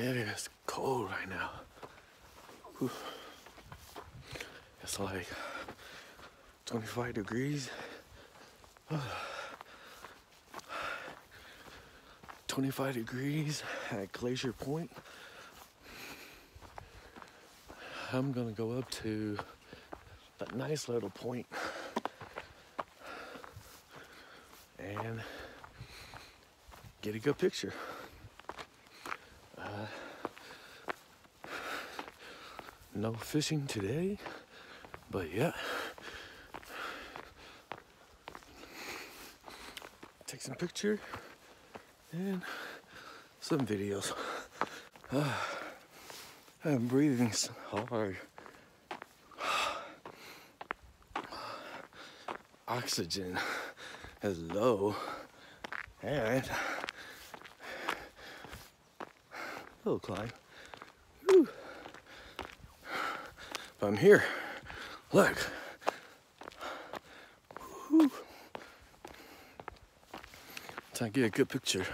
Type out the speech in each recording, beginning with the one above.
It is cold right now. Whew. It's like 25 degrees. 25 degrees at Glacier Point. I'm gonna go up to that nice little point and get a good picture. No fishing today, but yeah. Take some picture and some videos. Uh, I'm breathing so hard. Oxygen is low and little climb. But I'm here. Look. Whew. Trying to get a good picture.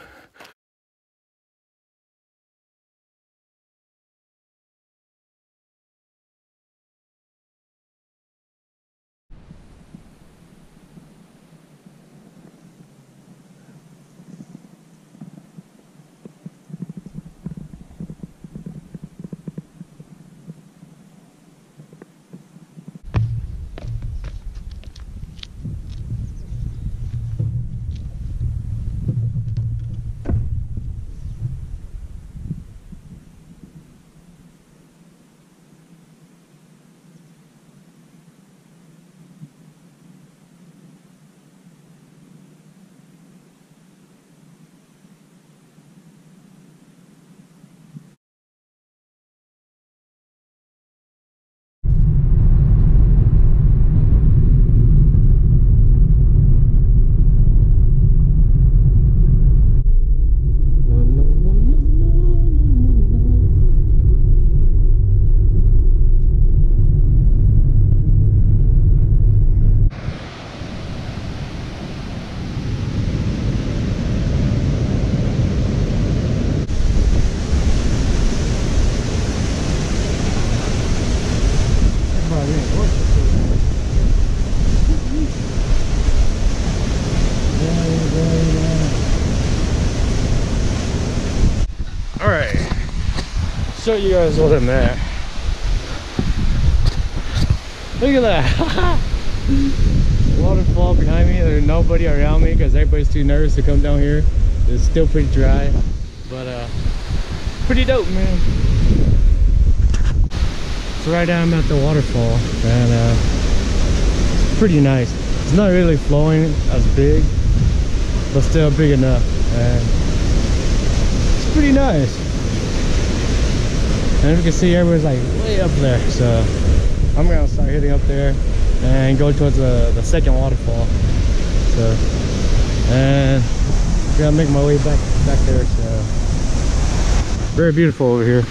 All right, show you guys what I'm at. Look at that. Waterfall behind me. There's nobody around me because everybody's too nervous to come down here. It's still pretty dry, but uh, pretty dope, man. So right now I'm at the waterfall, and uh, it's pretty nice. It's not really flowing as big, but still big enough. And it's pretty nice. And you can see everyone's like way up there. So I'm gonna start heading up there and go towards the, the second waterfall. So and I'm gonna make my way back back there. So very beautiful over here.